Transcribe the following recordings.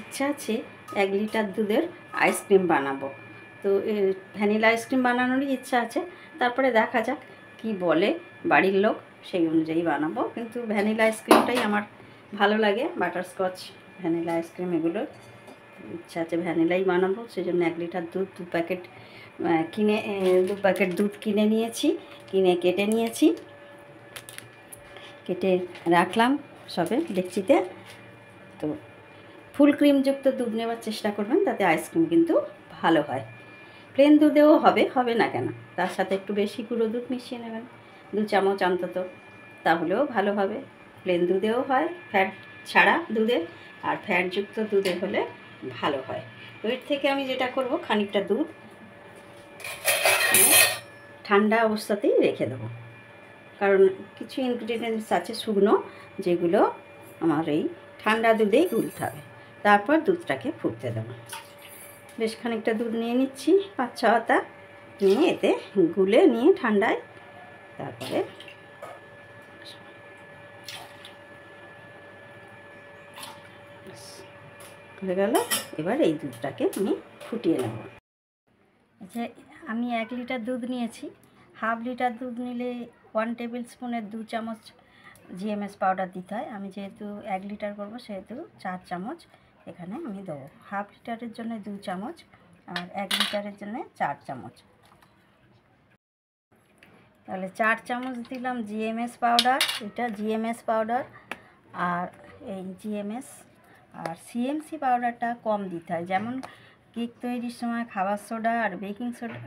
ইচ্ছা আছে এক লিটার দুধের আইসক্রিম বানাবো। তো ভ্যানিলা আইসক্রিম বানানোরই ইচ্ছা আছে। তারপরে দেখা যাক কি বলে বাড়ির লোক, সেই অনুযায়ী বানাবো। কিন্তু ভ্যানিলা আইসক্রিমটাই আমার ভালো লাগে বাটারস্কচ ভ্যানিলা আইসক্রিম এগুলো। ইচ্ছা আছে ভ্যানিলাই বানাবো সেই জন্য এক লিটার দুধ, দু প্যাকেট কিনে দু প্যাকেট দুধ কিনে নিয়েছি, কিনে কেটে নিয়েছি। কেটে রাখলাম সবে ডেকচিতে তো ফুল ক্রিমযুক্ত দুধ নেওয়ার চেষ্টা করবেন, তাতে আইসক্রিম কিন্তু ভালো হয়। প্লেন দুধেও হবে হবে না কেন? তার সাথে একটু বেশি গুঁড়ো দুধ মিশিয়ে নেবেন, দু চামচ অন্তত, তাহলেও ভালো হবে। প্লেন দুধেও হয় ফ্যাট ছাড়া দুধে, আর ফ্যাটযুক্ত দুধে হলে ভালো হয়। তো থেকে আমি যেটা করব, খানিকটা দুধ ঠান্ডা অবস্থাতেই রেখে দেবো। কারণ কিছু ইনগ্রিডিয়েন্টস আছে শুকনো, যেগুলো আমার এই ঠান্ডা দুধেই গুলতে হবে। তারপর দুধটাকে ফুটতে দেবো। বেশ খানিকটা দুধ নিয়ে নিচ্ছি, পাঁচ ছ হাতা নিয়ে এতে গুলে নিয়ে ঠান্ডায় তারপরে হয়ে গেল, এবার এই দুধটাকে আমি ফুটিয়ে নেব। আচ্ছা আমি এক লিটার দুধ নিয়েছি, হাফ লিটার দুধ নিলে ওয়ান টেবিল স্পুনের দু চামচ জিএমএস পাউডার দিতে হয়। আমি যেহেতু এক লিটার করব, সেহেতু চার চামচ এখানে আমি দেবো। হাফ লিটারের জন্য দু চামচ আর এক লিটারের জন্য চার চামচ। তাহলে চার চামচ দিলাম জিএমএস পাউডার এটা জিএমএস পাউডার আর এই জিএমএস আর সিএমসি পাউডারটা কম দিতে হয়। যেমন কেক তৈরির সময় খাবার সোডা আর baking soda,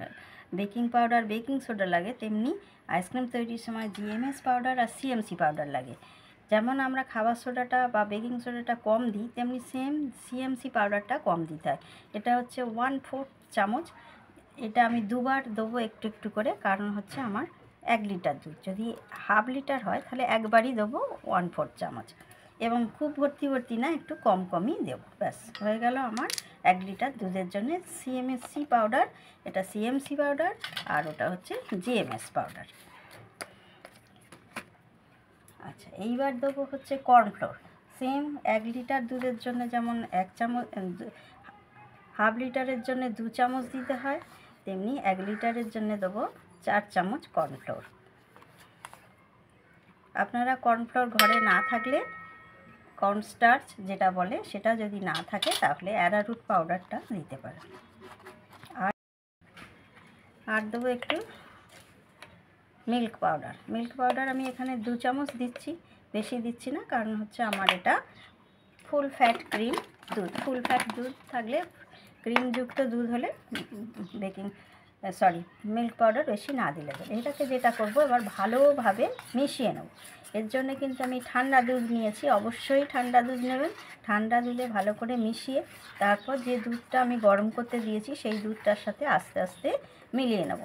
baking powder baking soda লাগে, তেমনি আইসক্রিম তৈরির সময় জিএমএস পাউডার আর সিএমসি পাউডার লাগে। যেমন আমরা খাবার সোডাটা বা বেকিং সোডাটা কম দিই, তেমনি সেম সিএমসি পাউডারটা কম দিতে হয়। এটা হচ্ছে ওয়ান ফোর্থ চামচ। এটা আমি দুবার দেবো একটু একটু করে, কারণ হচ্ছে আমার এক লিটার দুধ। যদি হাফ লিটার হয়, তাহলে একবারই দেবো ওয়ান ফোর্থ চামচ। এবং খুব ভর্তি ভর্তি না, একটু কম কমই দেবো। ব্যাস, হয়ে গেল আমার এক লিটার দুধের জন্য সিএমএসসি পাউডার। এটা সিএমসি পাউডার আর ওটা হচ্ছে জিএমএস পাউডার। আচ্ছা এইবার দেবো হচ্ছে কর্নফ্লোর সেম এক লিটার দুধের জন্য যেমন এক চামচ হাফ লিটারের জন্য দু চামচ দিতে হয়, তেমনি এক লিটারের জন্য দেবো চার চামচ কর্নফ্লোর আপনারা কর্নফ্লোর ঘরে না থাকলে কর্নস্টার্চ যেটা বলে সেটা যদি না থাকে তাহলে অ্যারারুট পাউডারটা দিতে পারেন। আর আর দেবো একটু মিল্ক পাউডার। মিল্ক পাউডার আমি এখানে দু চামচ দিচ্ছি, বেশি দিচ্ছি না, কারণ হচ্ছে আমার এটা ফুল ফ্যাট ক্রিম দুধ। ফুল ফ্যাট দুধ থাকলে ক্রিমযুক্ত দুধ হলে বেকিং, সরি, মিল্ক পাউডার বেশি না দিলে হবে এটাকে যেটা করব, এবার ভালোভাবে মিশিয়ে নেব। এর জন্য কিন্তু আমি ঠান্ডা দুধ নিয়েছি, অবশ্যই ঠান্ডা দুধ নেবেন। ঠান্ডা দুধে ভালো করে মিশিয়ে তারপর যে দুধটা আমি গরম করতে দিয়েছি, সেই দুধটার সাথে আস্তে আস্তে মিলিয়ে নেব।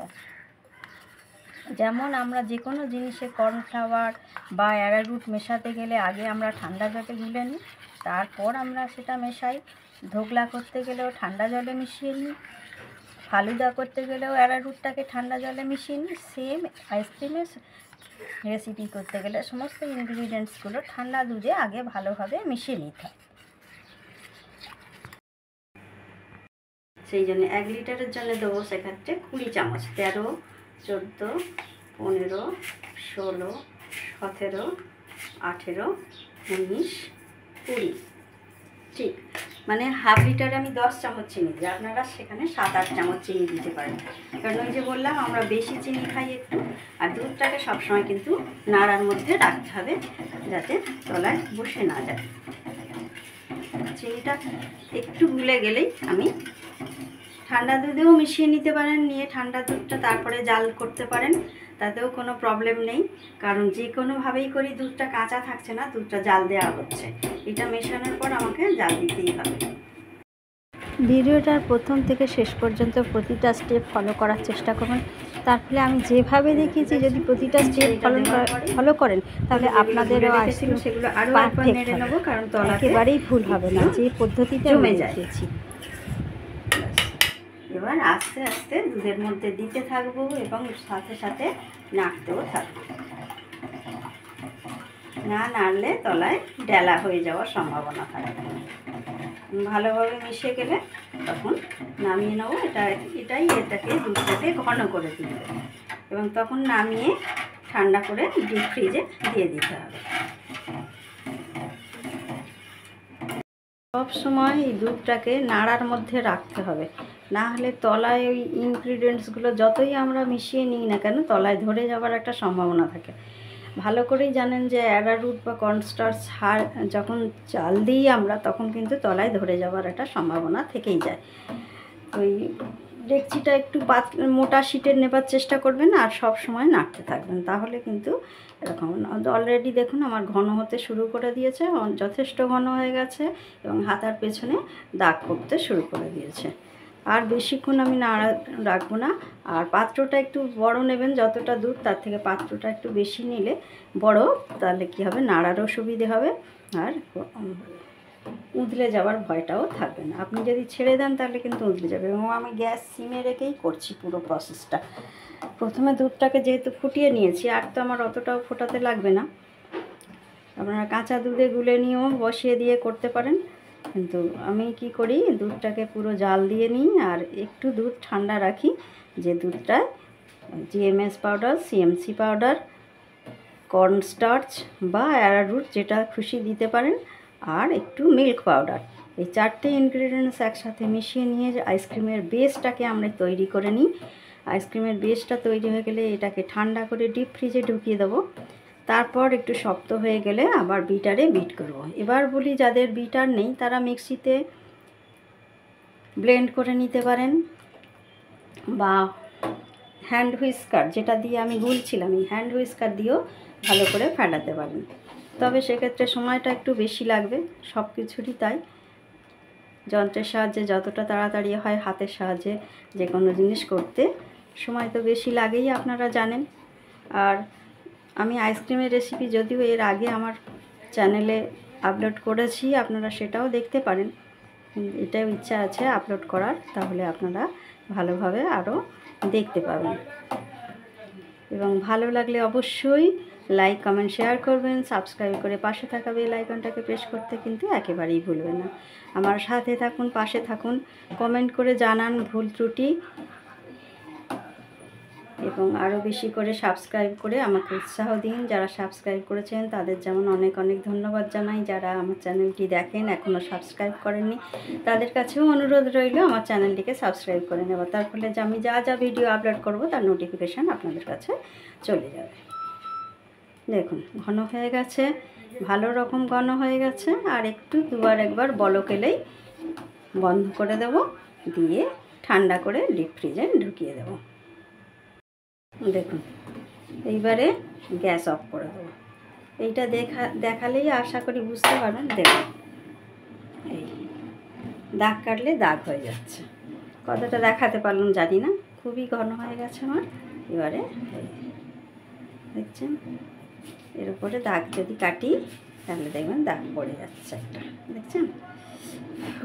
যেমন আমরা যে কোনো জিনিসে কর্নফ্লাওয়ার বা অ্যারারুট মেশাতে গেলে আগে আমরা ঠান্ডা জলে গুলে নিই, তারপর আমরা সেটা মেশাই। ধোকলা করতে গেলেও ঠান্ডা জলে মিশিয়ে নিই, ফালুদা করতে গেলেও অ্যারারুটটাকে ঠান্ডা জলে মিশিয়ে নিই। সেম আইসক্রিমের রেসিপি করতে গেলে সমস্ত ইনগ্রিডিয়েন্টসগুলো ঠান্ডা দুধে আগে ভালোভাবে মিশিয়ে নিতে হয়। সেই জন্য এক লিটারের জন্য দেবো সেক্ষেত্রে কুড়ি চামচ, তেরো চোদ্দ, পনেরো, ষোলো, সতেরো, আঠেরো, উনিশ, কুড়ি। ঠিক মানে হাফ লিটারে আমি দশ চামচ চিনি দিই। আপনারা সেখানে সাত, আট চামচ চিনি দিতে পারেন। কারণ ওই যে বললাম, আমরা বেশি চিনি খাই একটু। আর দুধটাকে সবসময় কিন্তু নাড়ার মধ্যে রাখতে হবে, যাতে তলায় বসে না যায়। চিনিটা একটু গুলে গেলেই আমি ঠান্ডা দুধেও মিশিয়ে নিতে পারেন নিয়ে ঠান্ডা দুধটা তারপরে জাল করতে পারেন তাতেও কোনো প্রবলেম নেই। কারণ যে কোনোভাবেই করি দুধটা কাঁচা থাকছে না দুধটা জাল দেওয়া হচ্ছে। এটা মেশানোর পর আমাকে জাল দিতেই হবে। ভিডিওটার প্রথম থেকে শেষ পর্যন্ত প্রতিটা স্টেপ ফলো করার চেষ্টা করবেন তার ফলে আমি যেভাবে দেখিয়েছি যদি প্রতিটা স্টেপ ফলো ফলো করেন তাহলে আপনাদেরও সেগুলো আরও নেব কারণ একেবারেই ভুল হবে না যে পদ্ধতিতে জমে আমি যায়। দেখিয়েছি। এবার আস্তে আস্তে দুধের মধ্যে দিতে থাকব এবং সাথে সাথে নাড়তেও থাকব। না নাড়লে তলায় ডেলা হয়ে যাওয়ার সম্ভাবনা থাকে। ভালোভাবে মিশে গেলে তখন নামিয়ে নেব। এটা, এটাই এটাকে দুধটাকে ঘন করে তুলবে এবং তখন নামিয়ে ঠান্ডা করে ডিপ ফ্রিজে দিয়ে দিতে হবে। সব সময় এই দুধটাকে নাড়ার মধ্যে রাখতে হবে। না হলে তলায় ওই ইনগ্রিডিয়েন্টসগুলো যতই আমরা মিশিয়ে নিই না কেন, তলায় ধরে যাওয়ার একটা সম্ভাবনা থাকে। ভালো করেই জানেন যে অ্যারারুট বা কর্নস্টার্স হার যখন চাল দিই আমরা, তখন কিন্তু তলায় ধরে যাওয়ার একটা সম্ভাবনা থেকেই যায়। ওই ডেকচিটা একটু পাত মোটা শিটের নেবার চেষ্টা করবেন আর সব সময় নাড়তে থাকবেন। তাহলে কিন্তু এরকম অলরেডি দেখুন আমার ঘন হতে শুরু করে দিয়েছে, যথেষ্ট ঘন হয়ে গেছে এবং হাতার পেছনে দাগ পড়তে শুরু করে দিয়েছে। আর বেশিক্ষণ আমি নাড়া রাখব না। আর পাত্রটা একটু বড় নেবেন, যতটা দুধ তার থেকে পাত্রটা একটু বেশি নিলে বড়, তাহলে কি হবে? নাড়ারও সুবিধে হবে আর উদলে যাওয়ার ভয়টাও থাকবে না। আপনি যদি ছেড়ে দেন তাহলে কিন্তু উদলে যাবে এবং আমি গ্যাস সিমে রেখেই করছি পুরো প্রসেসটা প্রথমে দুধটাকে যেহেতু ফুটিয়ে নিয়েছি, আর তো আমার অতটাও ফোটাতে লাগবে না। আপনারা কাঁচা দুধে গুলে নিয়েও বসিয়ে দিয়ে করতে পারেন। কিন্তু আমি কি করি, দুধটাকে পুরো জাল দিয়ে নিই আর একটু দুধ ঠান্ডা রাখি, যে দুধটায় GMS powder CMC powder cornstarch বা অ্যারারুট যেটা খুশি দিতে পারেন, আর একটু মিল্ক পাউডার এই চারটে ইনগ্রিডিয়েন্টস একসাথে মিশিয়ে নিয়ে আইসক্রিমের বেসটাকে আমরা তৈরি করে নিই। আইসক্রিমের বেসটা তৈরি হয়ে গেলে এটাকে ঠান্ডা করে ডিপ ফ্রিজে ঢুকিয়ে দেবো। তারপর একটু শক্ত হয়ে গেলে আবার বিটারে বিট করব। এবার বলি যাদের বিটার নেই, তারা মিক্সিতে ব্লেন্ড করে নিতে পারেন বা হ্যান্ড হুইস্কার, যেটা দিয়ে আমি গুলছিলাম, এই হ্যান্ড হুইস্কার দিয়েও ভালো করে ফেটাতে পারেন। তবে সেক্ষেত্রে সময়টা একটু বেশি লাগবে, সব কিছুরই তাই। যন্ত্রের সাহায্যে যতটা তাড়াতাড়ি হয়, হাতের সাহায্যে যে কোনো জিনিস করতে। সময় তো বেশি লাগেই, আপনারা জানেন। আর আমি আইসক্রিমের রেসিপি যদিও এর আগে আমার চ্যানেলে আপলোড করেছি, আপনারা সেটাও দেখতে পারেন। এটাও ইচ্ছা আছে আপলোড করার, তাহলে আপনারা ভালোভাবে আরও দেখতে পাবেন। এবং ভালো লাগলে অবশ্যই লাইক কমেন্ট শেয়ার করবেন। সাবস্ক্রাইব করে পাশে থাকা বেল আইকনটাকে প্রেস করতে কিন্তু একেবারেই ভুলবেন না। আমার সাথে থাকুন, পাশে থাকুন কমেন্ট করে জানান ভুল ত্রুটি। এবং আরও বেশি করে সাবস্ক্রাইব করে আমাকে উৎসাহ দিন। যারা সাবস্ক্রাইব করেছেন, তাদের যেমন অনেক অনেক ধন্যবাদ জানাই। যারা আমার চ্যানেলটি দেখেন এখনও সাবস্ক্রাইব করেননি, তাদের কাছেও অনুরোধ রইল আমার চ্যানেলটিকে সাবস্ক্রাইব করে নেওয়া। তার ফলে যে আমি যা যা ভিডিও আপলোড করব, তার নোটিফিকেশান আপনাদের কাছে চলে যাবে। দেখুন, ঘন হয়ে গেছে, ভালো রকম ঘন হয়ে গেছে। আর একটু দুবার একবার বলক এলেই বন্ধ করে দেব, দিয়ে ঠান্ডা করে ডিপ ফ্রিজে ঢুকিয়ে দেবো। দেখুন, এইবারে গ্যাস অফ করে দেবো। এইটা দেখা, দেখালেই আশা করি বুঝতে পারবেন, দেখুন। এই, দাগ কাটলে দাগ হয়ে যাচ্ছে। কতটা দেখাতে পারলাম জানি না, খুবই ঘন হয়ে গেছে আমার। এবারে দেখছেন? এর উপরে দাগ যদি কাটি, তাহলে দেখবেন দাগ পড়ে যাচ্ছে একটা, দেখছেন?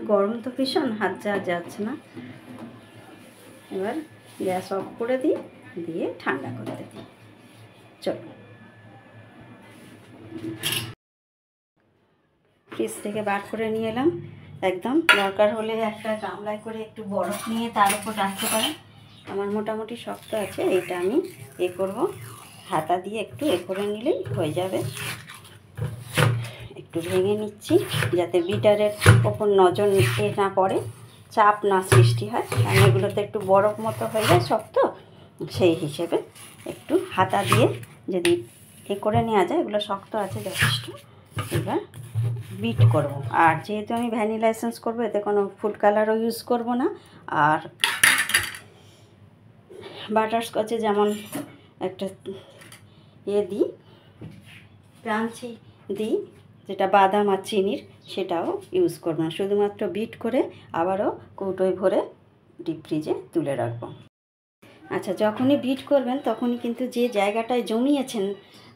গরম তো ভীষণ, হাত যাওয়া যাচ্ছে না। এবার গ্যাস অফ করে দিই। দিয়ে ঠান্ডা করতে দিই চলো। ফ্রিজ থেকে বার করে নিয়ে এলাম। একদম দরকার হলে একটা গামলায় করে একটু বরফ নিয়ে তার উপর রাখতে পারেন আমার মোটামুটি শক্ত আছে, এইটা আমি এ করব। হাতা দিয়ে একটু এ করে নিলেই হয়ে যাবে। একটু ভেঙে নিচ্ছি যাতে বিটারের ওপর নজর এ না পড়ে, চাপ না সৃষ্টি হয়। কারণ এগুলোতে একটু বরফ মতো হয়ে যায়, শক্ত। সেই হিসেবে একটু হাতা দিয়ে যদি এ করে নেওয়া যায়, এগুলো শক্ত আছে যথেষ্ট, এবার বিট করব। আর যেহেতু আমি ভ্যানিলা এসেন্স করব, এতে কোনো ফুড কালারও ইউজ করব না। আর বাটারস্কচে যেমন একটা ইয়ে দিই ক্রাঞ্চি দিই, যেটা বাদাম আর চিনির, সেটাও ইউজ করব না। শুধুমাত্র বিট করে আবারও কৌটোয় ভরে ডিপ ফ্রিজে তুলে রাখব। আচ্ছা যখনই বিট করবেন, তখনই কিন্তু যে জায়গাটায় জমিয়েছেন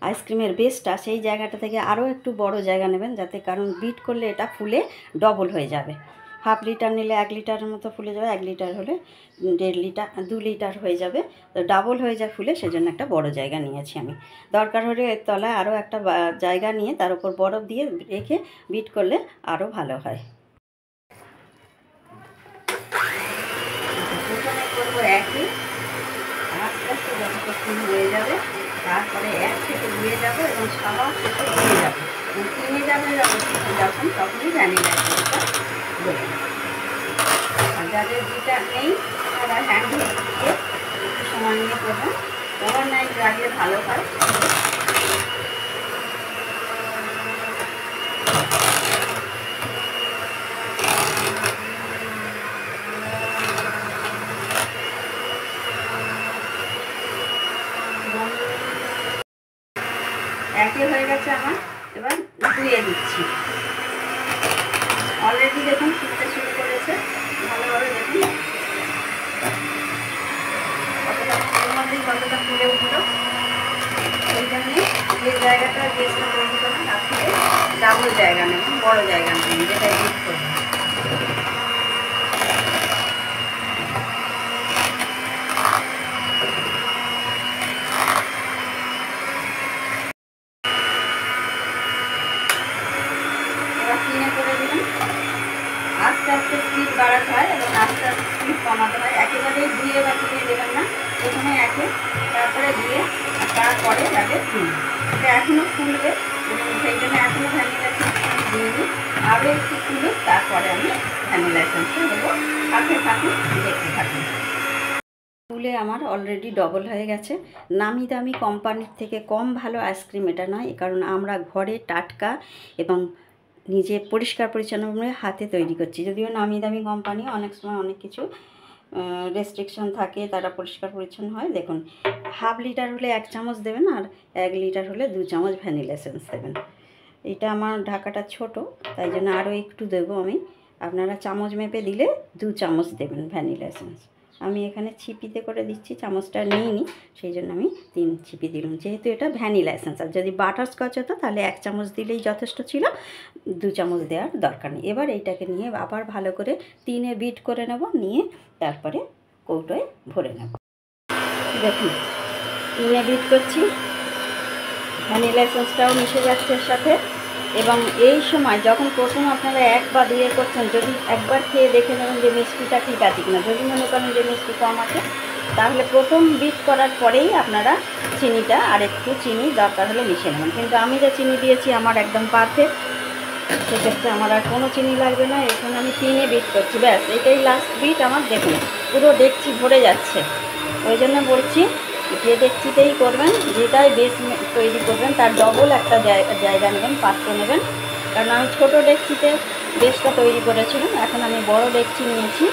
আইসক্রিমের বেসটা সেই জায়গাটা থেকে আরও একটু বড় জায়গা নেবেন যাতে কারণ বিট করলে এটা ফুলে ডবল হয়ে যাবে। হাফ লিটার নিলে এক লিটারের মতো ফুলে যাবে, এক লিটার হলে দেড় লিটার দু লিটার হয়ে যাবে। তো ডাবল হয়ে যায় ফুলে সেজন্য একটা বড় জায়গা নিয়েছি আমি। দরকার হলে এর তলায় আরও একটা জায়গা নিয়ে তার উপর বরফ দিয়ে রেখে বিট করলে আরও ভালো হয়। তিন হয়ে যাবে। তারপরে এক থেকে দুয়ে যাবে এবং সবার শেষে তিনে যাবে। এবং তিনে যাবে যখন তখনই জানি না আর যাদের যেটা নেই, তারা হ্যান্ড সময় নিয়ে করবেন ওভারনাইট রাখলে ভালো হয় একে হয়ে গেছে আমার এবার ধুয়ে দিচ্ছি অলরেডি দেখুন ফুটতে শুরু করেছে ভালোভাবে দেখুন কতটা ফুলের মধ্যেই কতটা ফুলে উঠল। সেই জন্যে যে জায়গাটা গেস্টটা তৈরি করবেন তার থেকে ডাবল জায়গা নেবেন, বড়ো জায়গা নেবেন, যেটা এবার তিনে করে দিলেন আস্তে আস্তে স্পিড বাড়াতে হয় এবং আস্তে আস্তে স্পিড কমাতে হয় একেবারেই ধুয়ে বা দিয়ে দেবেন না প্রথমে একে তারপরে দিয়ে তারপরে যাবে তিন এটা এখনও ফুলবে সেই জন্য এখনও ভ্যানিলা এসেন্সটা আমি দিইনি। আরও একটু ফুলুক তারপরে আমি ভ্যানিলা এসেন্সটা দেবো। সাথে সাথে দেখতে থাকুন। ফুলে আমার অলরেডি ডবল হয়ে গেছে। নামি দামি কোম্পানির থেকে কম ভালো আইসক্রিম এটা নয় কারণ আমরা ঘরে টাটকা এবং নিজে পরিষ্কার পরিচ্ছন্নভাবে হাতে তৈরি করছি। যদিও নামি দামি কোম্পানি অনেক সময় অনেক কিছু রেস্ট্রিকশন থাকে, তারা পরিষ্কার পরিচ্ছন্ন হয়। দেখুন হাফ লিটার হলে এক চামচ দেবেন আর এক লিটার হলে দু চামচ ভ্যানিলা এসেন্স দেবেন। এটা আমার ঢাকাটা ছোট, তাই জন্য আরও একটু দেবো আমি। আপনারা চামচ মেপে দিলে দু চামচ দেবেন ভ্যানিলা এসেন্স আমি এখানে ছিপিতে করে দিচ্ছি, চামচটা নিইনি, সেই জন্য আমি তিন ছিপি দিলাম। যেহেতু এটা ভ্যানিলা এসেন্স, আর যদি বাটার স্কচ হতো তাহলে এক চামচ দিলেই যথেষ্ট ছিল, দু চামচ দেওয়ার দরকার নেই। এবার এইটাকে নিয়ে আবার ভালো করে তিনে বিট করে নেব, নিয়ে তারপরে কৌটোয় ভরে নেব। দেখুন তিনে বিট করছি, ভ্যানিলা এসেন্সটাও মিশে যাচ্ছে এর সাথে। এবং এই সময় যখন প্রথম আপনারা এক বা দুয়ে করছেন, যদি একবার খেয়ে দেখে নেবেন যে মিষ্টিটা ঠিক আছে কিনা যদি মনে করেন যে মিষ্টি কম আছে, তাহলে প্রথম বিট করার পরেই আপনারা চিনিটা আর একটু চিনি দরকার হলে মিশিয়ে নেবেন। কিন্তু আমি যে চিনি দিয়েছি আমার একদম পারফেক্ট সেক্ষেত্রে আমার আর কোনো চিনি লাগবে না, এখন আমি তিনে বিট করছি। ব্যাস, এটাই লাস্ট বিট আমার দেখুন। পুরো দেখছি, ভরে যাচ্ছে। ওই জন্য বলছি যে ডেকচিতেই করবেন, যেটাই বেস তৈরি করবেন, তার ডবল একটা জায়গা নেবেন, পাত্র নেবেন। কারণ আমি ছোটো ডেকচিতে বেসটা তৈরি করেছিলাম, এখন আমি বড় ডেকচি নিয়েছি,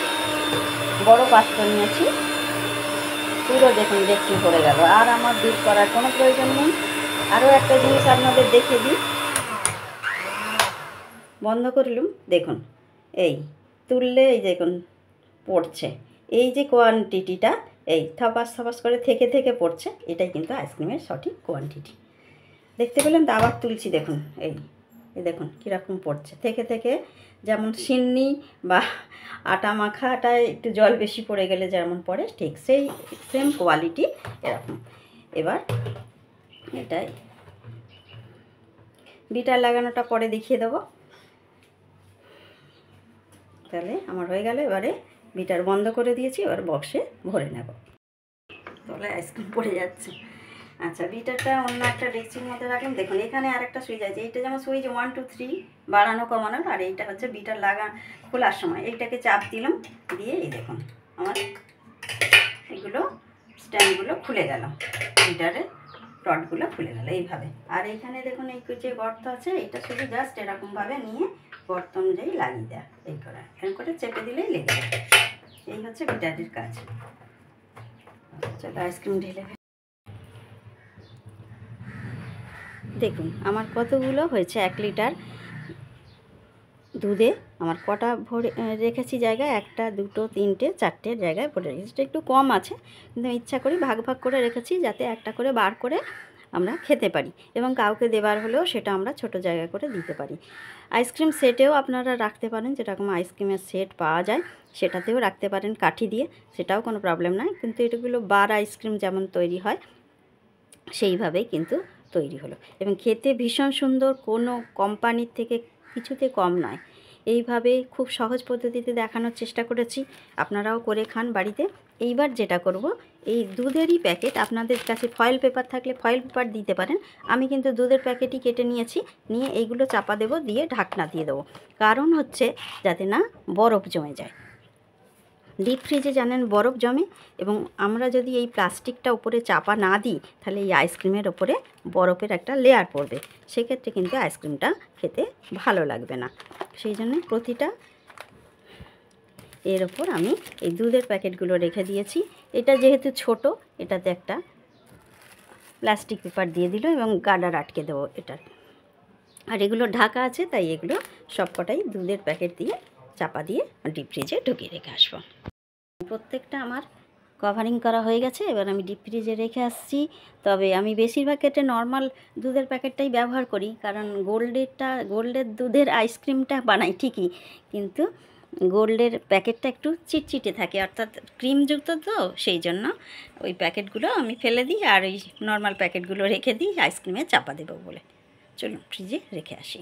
বড় পাত্র নিয়েছি। পুরো দেখুন ডেকচি পড়ে গেল। আর আমার দুধ করার কোনো প্রয়োজন নেই। আরও একটা জিনিস আপনাদের দেখে দিই। বন্ধ করলুম, দেখুন, এই তুললে এই দেখুন পড়ছে। এই যে কোয়ান্টিটিটা এই থাপাস থাপাস করে থেকে থেকে পড়ছে, এটাই কিন্তু আইসক্রিমের সঠিক কোয়ান্টিটি দেখতে পেলেন তো আবার তুলছি দেখুন, এই এই দেখুন কীরকম পড়ছে। থেকে থেকে যেমন সিন্নি বা আটা মাখাটায় একটু জল বেশি পড়ে গেলে যেমন পড়ে, ঠিক সেই সেম কোয়ালিটি এরকম। এবার এটাই। বিটার লাগানোটা পরে দেখিয়ে দেবো। তাহলে আমার হয়ে গেল, এবারে বিটার বন্ধ করে দিয়েছি, এবার বক্সে ভরে নেব। তলে আইসক্রিম পড়ে যাচ্ছে। আচ্ছা বিটারটা অন্য একটা ডেক্সির মধ্যে রাখলাম। দেখুন, এখানে আরেকটা সুইচ আছে। এইটা যেমন সুইচ ওয়ান টু থ্রি বাড়ানো, কমানোর, আর এইটা হচ্ছে বিটার লাগা, খোলার সময়। এইটাকে চাপ দিলাম, দিয়ে এই দেখুন, আমার এগুলো স্ট্যান্ডগুলো খুলে গেল। বিটারের রডগুলো খুলে গেল এইভাবে। আর এইখানে দেখুন, এই যে গর্ত আছে, এইটা শুধু জাস্ট এরকমভাবে নিয়ে গর্ত অনুযায়ী লাগিয়ে দেয়, এই করে। এরকম করে চেপে দিলেই লেগে যাবে এই হচ্ছে বিটারির কাজ। চলো আইসক্রিম ঢেলে দেখুন, আমার কতগুলো হয়েছে? এক লিটার দুধে আমার কটা ভরে রেখেছি জায়গায়, একটা, দুটো, তিনটে, চারটে জায়গায় ভরে রেখেছি। একটু কম আছে, কিন্তু ইচ্ছা করি ভাগ ভাগ করে রেখেছি যাতে একটা করে বার করে আমরা খেতে পারি এবং কাউকে দেবার হলেও সেটা আমরা ছোট জায়গা করে দিতে পারি। আইসক্রিম সেটেও আপনারা রাখতে পারেন, যেরকম আইসক্রিমের সেট পাওয়া যায়, সেটাতেও রাখতে পারেন কাঠি দিয়ে, সেটাও কোনো প্রবলেম নয়। কিন্তু এটাগুলো বার আইসক্রিম যেমন তৈরি হয়, সেইভাবেই কিন্তু তৈরি হলো। এবং খেতে ভীষণ সুন্দর, কোনো কোম্পানির থেকে কিছুতে কম নয়। এইভাবে খুব সহজ পদ্ধতিতে দেখানোর চেষ্টা করেছি। আপনারাও করে খান বাড়িতে। এইবার যেটা করব, এই দুধেরই প্যাকেট আপনাদের কাছে ফয়েল পেপার থাকলে ফয়েল পেপার দিতে পারেন। আমি কিন্তু দুধের প্যাকেটই কেটে নিয়েছি, নিয়ে এইগুলো চাপা দেব, দিয়ে ঢাকনা দিয়ে দেবো। কারণ হচ্ছে যাতে না বরফ জমে যায়। ডিপ ফ্রিজে জানেন বরফ জমে এবং আমরা যদি এই প্লাস্টিকটা উপরে চাপা না দিই, তাহলে এই আইসক্রিমের ওপরে বরফের একটা লেয়ার পড়বে। সেক্ষেত্রে কিন্তু আইসক্রিমটা খেতে ভালো লাগবে না। সেই জন্য প্রতিটা এর ওপর আমি এই দুধের প্যাকেটগুলো রেখে দিয়েছি। এটা যেহেতু ছোট, এটাতে একটা প্লাস্টিক পেপার দিয়ে দিল এবং গার্ডার আটকে দেবো এটার আর এগুলো ঢাকা আছে, তাই এগুলো সবকটাই দুধের প্যাকেট দিয়ে চাপা দিয়ে ডিপ ফ্রিজে ঢুকিয়ে রেখে আসব। প্রত্যেকটা আমার কভারিং করা হয়ে গেছে। এবার আমি ডিপ ফ্রিজে রেখে আসছি। তবে আমি বেশিরভাগ ক্ষেত্রে নর্মাল দুধের প্যাকেটটাই ব্যবহার করি। কারণ গোল্ডেরটা গোল্ডের দুধের আইসক্রিমটা বানাই ঠিকই। কিন্তু গোল্ডের প্যাকেটটা একটু চিটচিটে থাকে। অর্থাৎ ক্রিমযুক্ত তো, সেই জন্য ওই প্যাকেটগুলো আমি ফেলে দিই আর ওই নর্মাল প্যাকেটগুলো রেখে দিই আইসক্রিমে চাপা দেবো বলে। চলুন ফ্রিজে রেখে আসি।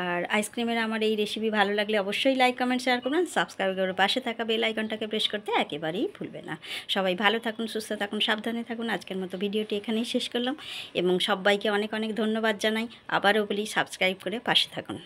আর আইসক্রিমের আমার এই রেসিপি ভালো লাগলে অবশ্যই লাইক কমেন্ট শেয়ার করবেন। সাবস্ক্রাইব করে পাশে থাকা বেল আইকনটাকে প্রেস করতে একেবারেই ভুলবে না। সবাই ভালো থাকুন, সুস্থ থাকুন, সাবধানে থাকুন। আজকের মতো ভিডিওটি এখানেই শেষ করলাম। এবং সবাইকে অনেক অনেক ধন্যবাদ জানাই। আবারও বলি সাবস্ক্রাইব করে পাশে থাকুন।